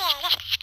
来 了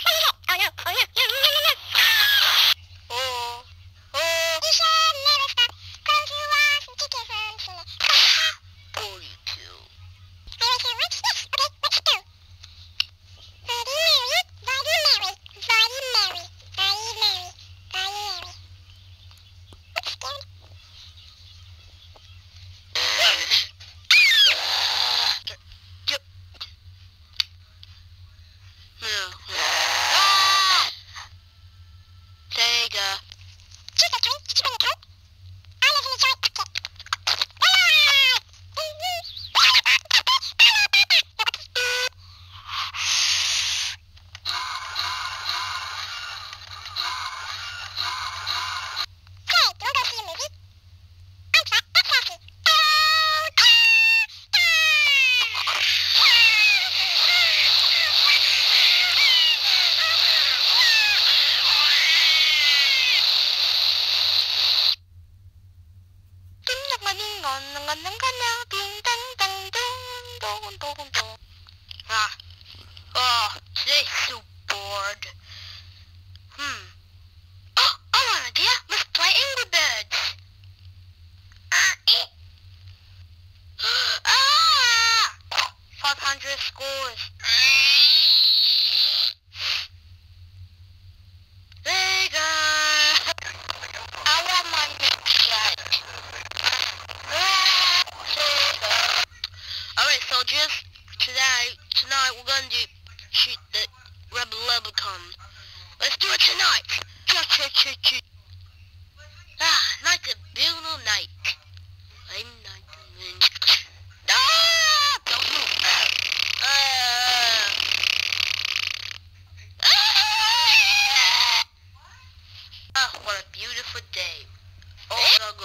this school is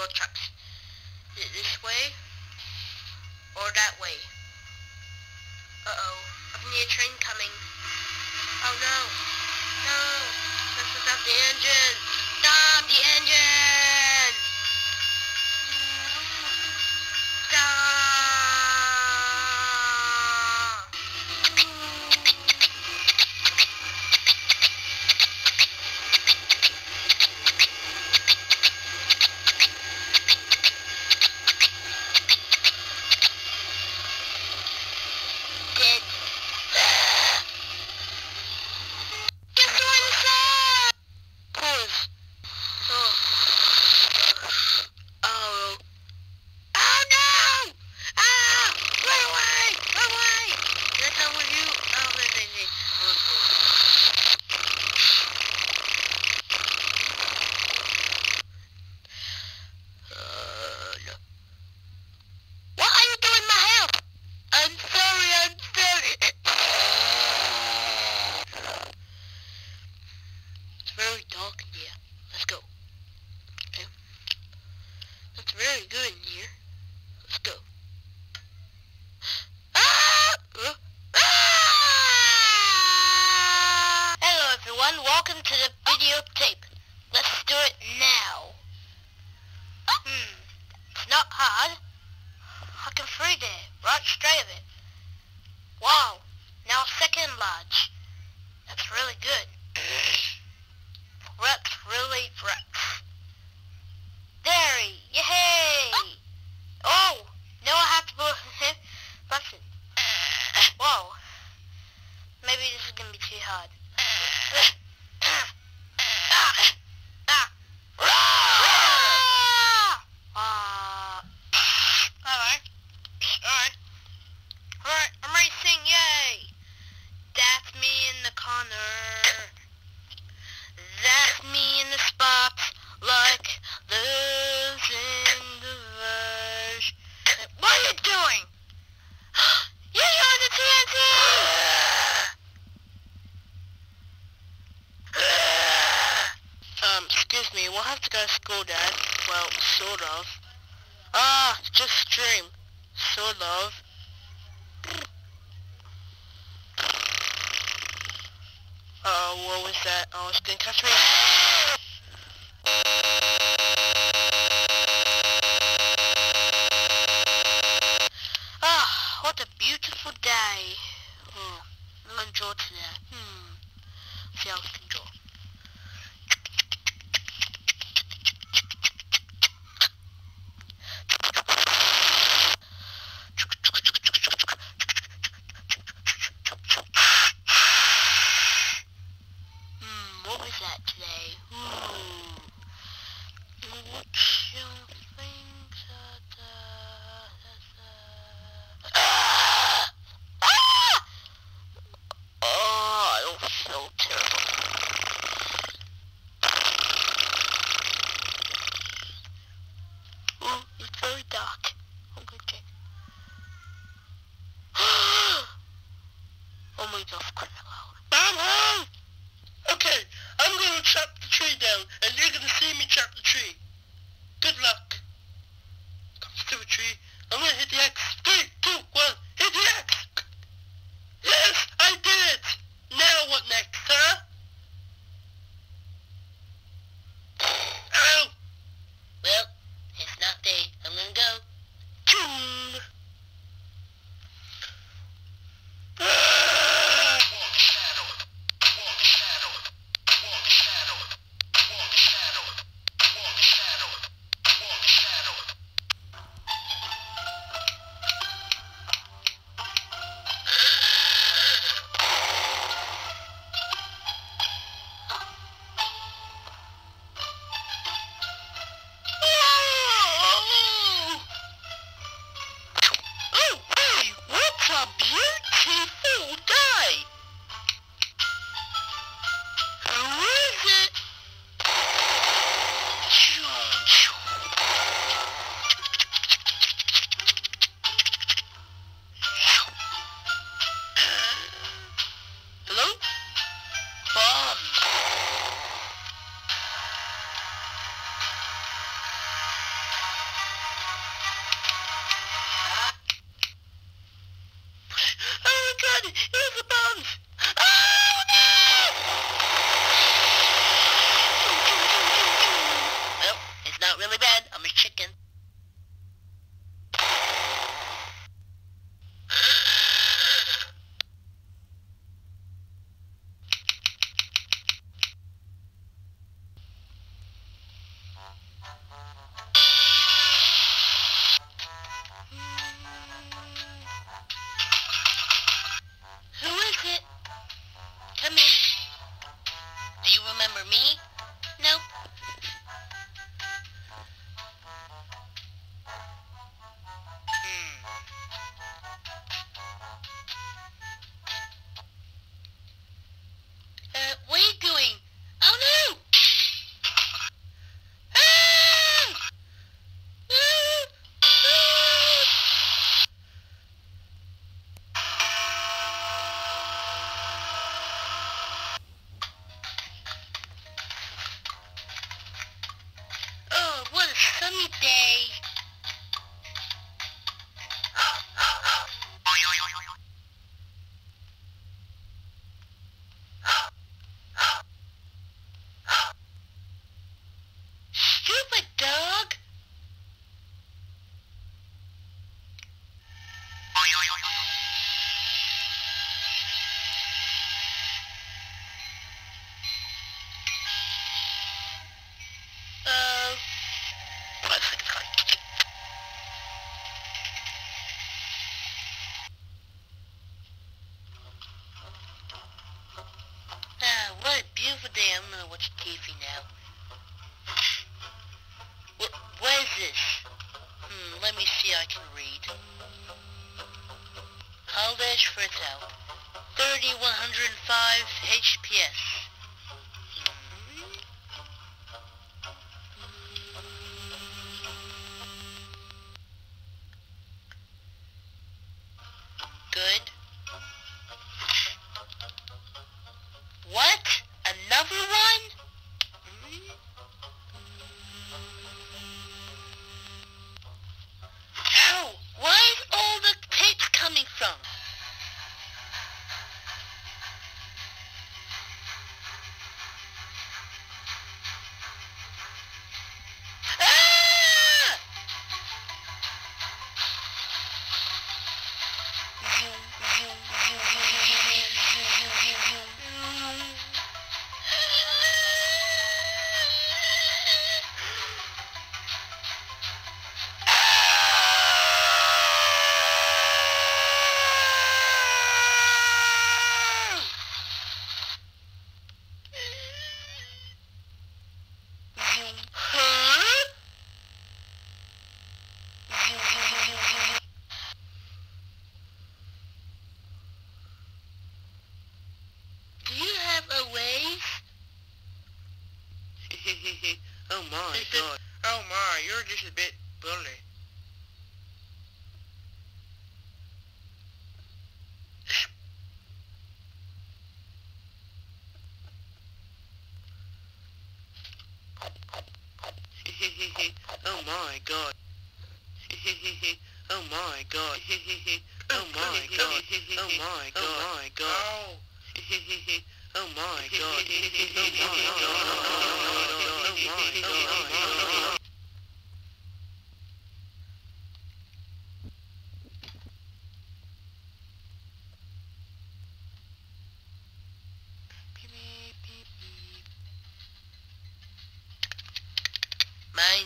Google Trucks. Is it this way? Or that way? Uh-oh. I need a train coming. Oh no. No. Let's stop the engine. Stop the engine! very good in here. what was that? Oh, she's gonna catch me. what is that today? Hmm. What shall things are the... Oh, I don't feel terrible. Oh, it's very dark. I'm gonna check. oh my god, crap. Mommy! chop the tree down, and you're gonna see me chop the tree. Good luck. Comes to a tree. I'm gonna hit the axe. Three, two, one, hit the axe! blood! Here's the bombs! Oh, no! Well, it's not really bad. I'm a chicken. Kurdish. Hmm, let me see, I can read. Kaldesh Fertel, 3105 HPS. oh my god. Oh my, you're just a bit bully. oh my god. oh my god. oh my god. Oh my god. Oh my god. Oh my god. Oh my god. My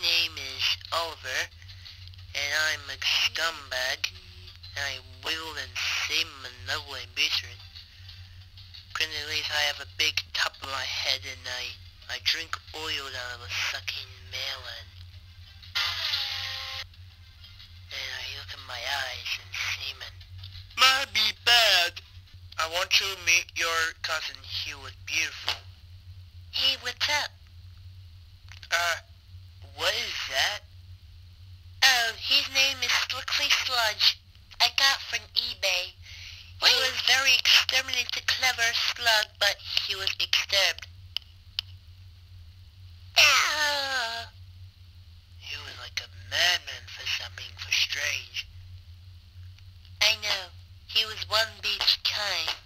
name is Oliver, and I'm a scumbag, and I will and save another ambition. Currently, I have a big top of my head, and I, I drink oil out of a sucking melon. And I look in my eyes and semen. Might be bad. I want to meet your cousin. He was beautiful. Hey, what's up? Uh, What is that? Oh, his name is Slickly Sludge. I got from eBay. He was very exterminated clever slug, but he was extermed. He was like a madman for something for strange. I know. He was one beach kind.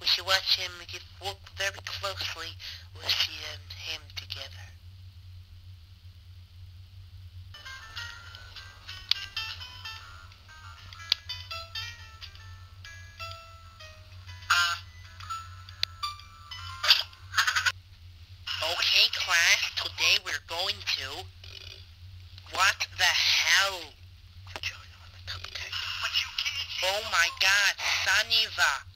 We should watch him if you look very closely. We'll see them, him together. Okay, class, today we're going to... What the hell? Oh my god, Saniva!